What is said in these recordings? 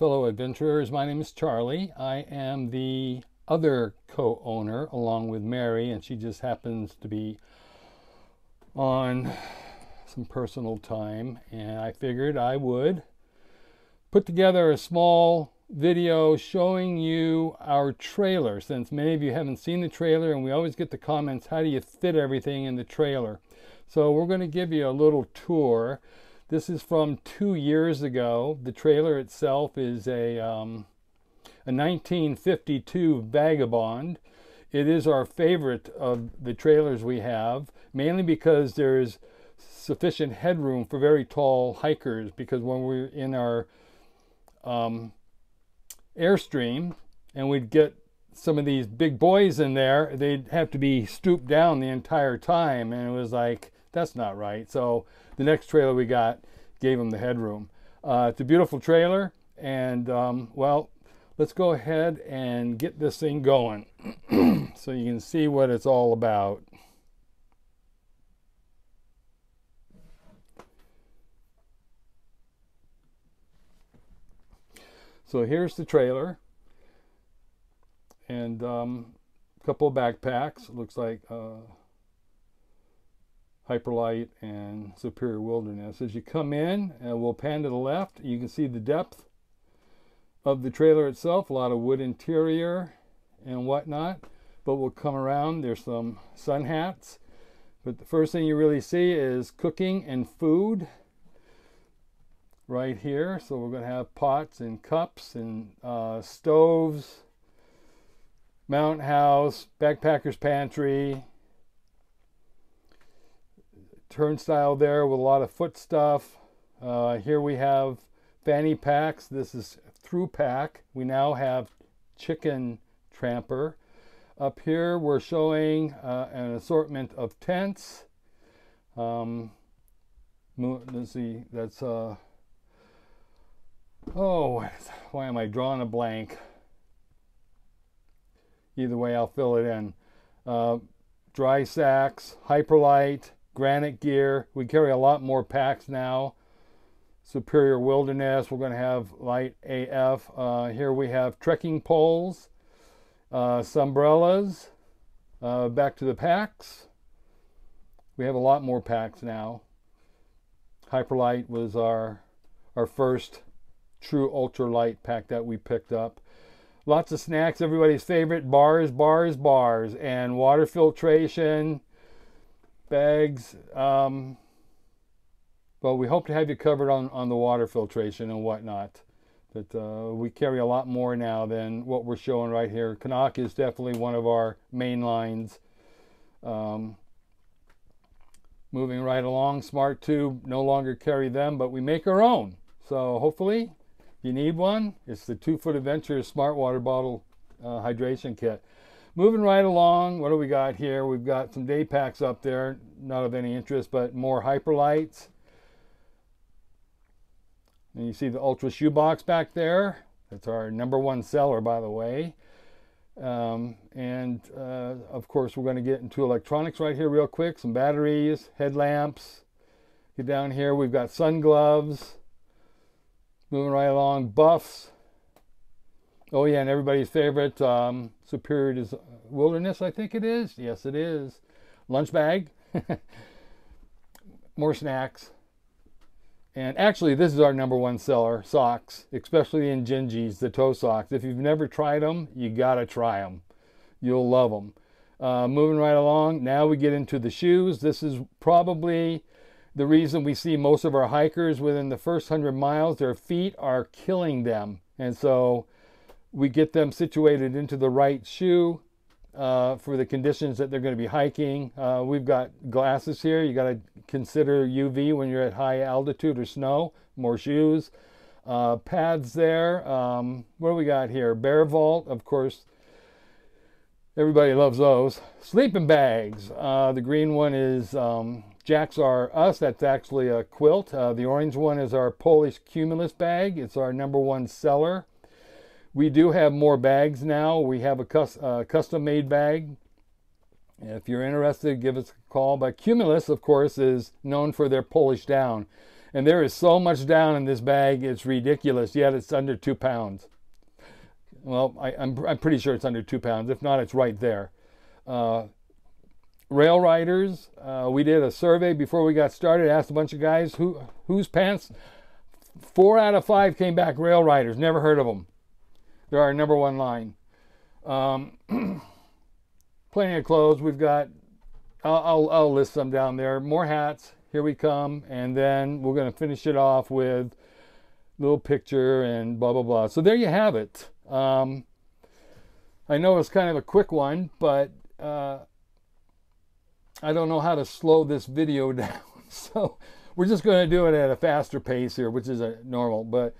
fellow adventurers. My name is Charlie. I am the other co-owner along with Mary, and she just happens to be on some personal time. And I figured I would put together a small video showing you our trailer since many of you haven't seen the trailer and we always get the comments how do you fit everything in the trailer so we're going to give you a little tour this is from two years ago. The trailer itself is a, um, a 1952 Vagabond. It is our favorite of the trailers we have, mainly because there's sufficient headroom for very tall hikers because when we're in our um, airstream and we'd get some of these big boys in there, they'd have to be stooped down the entire time. And it was like, that's not right. So the next trailer we got gave them the headroom. Uh, it's a beautiful trailer, and um, well, let's go ahead and get this thing going so you can see what it's all about. So here's the trailer and um, a couple of backpacks. Looks like uh, Hyperlite and Superior Wilderness. As you come in, and uh, we'll pan to the left, you can see the depth of the trailer itself, a lot of wood interior and whatnot. But we'll come around, there's some sun hats. But the first thing you really see is cooking and food right here. So we're going to have pots and cups and uh, stoves, Mountain House, backpacker's pantry, turnstile there with a lot of foot stuff. Uh, here we have fanny packs. This is ThruPack. We now have chicken tramper. Up here we're showing uh, an assortment of tents. Um, let's see, that's, uh, oh, why am I drawing a blank? Either way, I'll fill it in. Uh, dry sacks, hyperlite, granite gear. We carry a lot more packs now. Superior Wilderness, we're going to have light AF. Uh, here we have trekking poles, uh, umbrellas, uh, back to the packs. We have a lot more packs now. Hyperlite was our, our first true ultralight pack that we picked up. Lots of snacks, everybody's favorite, bars, bars, bars, and water filtration, bags. Um, well, we hope to have you covered on, on the water filtration and whatnot. But uh, we carry a lot more now than what we're showing right here. CNOC is definitely one of our main lines. Um, moving right along, Smart Tube no longer carry them, but we make our own. So hopefully if you need one. It's the Two Foot Adventure Smart Water Bottle uh, Hydration Kit. Moving right along, what do we got here? We've got some day packs up there, not of any interest, but more Hyperlites. And you see the Altra shoebox back there. That's our number one seller, by the way. Um, and uh, of course, we're going to get into electronics right here real quick. Some batteries, headlamps. Get down here, we've got sun gloves. Moving right along, buffs. Oh yeah, and everybody's favorite um, Superior Wilderness, I think it is. Yes, it is. Lunch bag. More snacks. And actually, this is our number one seller, socks, especially in Injinjis, the toe socks. If you've never tried them, you gotta try them. You'll love them. Uh, moving right along, now we get into the shoes. This is probably the reason we see most of our hikers within the first 100 miles, their feet are killing them. And so we get them situated into the right shoe uh, for the conditions that they're going to be hiking. Uh, we've got glasses here. You got to consider UV when you're at high altitude or snow. More shoes. Uh, pads there. Um, what do we got here? Bear Vault, of course. Everybody loves those. Sleeping bags. Uh, the green one is um, Jacks R Us. That's actually a quilt. Uh, the orange one is our Polish Cumulus bag. It's our number one seller. We do have more bags now. We have a cus uh, custom made bag. If you're interested, give us a call. But Cumulus, of course, is known for their Polish down. And there is so much down in this bag, it's ridiculous, yet it's under two pounds. Well, I, am I'm, I'm pretty sure it's under two pounds. If not, it's right there. Uh, rail riders, uh, we did a survey before we got started, asked a bunch of guys who whose pants. Four out of five came back rail riders. Never heard of them. They're our number one line. Um, plenty of clothes. We've got, I'll, I'll, I'll, list some down there. More hats. Here we come. And then we're going to finish it off with little picture and blah, blah, blah. So there you have it. Um, I know it's kind of a quick one, but uh, I don't know how to slow this video down. So we're just going to do it at a faster pace here, which is a normal. But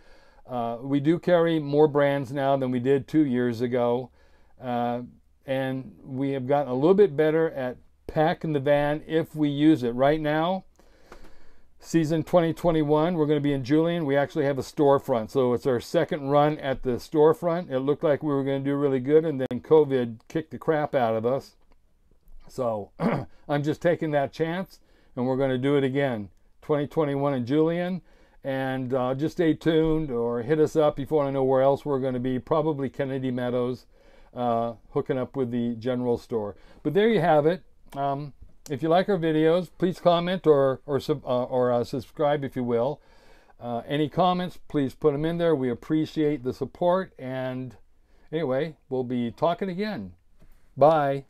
uh, we do carry more brands now than we did two years ago. Uh, and we have gotten a little bit better at packing the van if we use it. Right now, season 2021, we're going to be in Julian. We actually have a storefront. So it's our second run at the storefront. It looked like we were going to do really good, and then COVID kicked the crap out of us. So I'm just taking that chance, and we're going to do it again. 2021 in Julian. And uh, just stay tuned or hit us up if you want to know where else we're going to be. Probably Kennedy Meadows, uh, hooking up with the general store. But there you have it. Um, if you like our videos, please comment or or, uh, or uh, subscribe if you will. Uh, any comments, please put them in there. We appreciate the support. And anyway, we'll be talking again. Bye.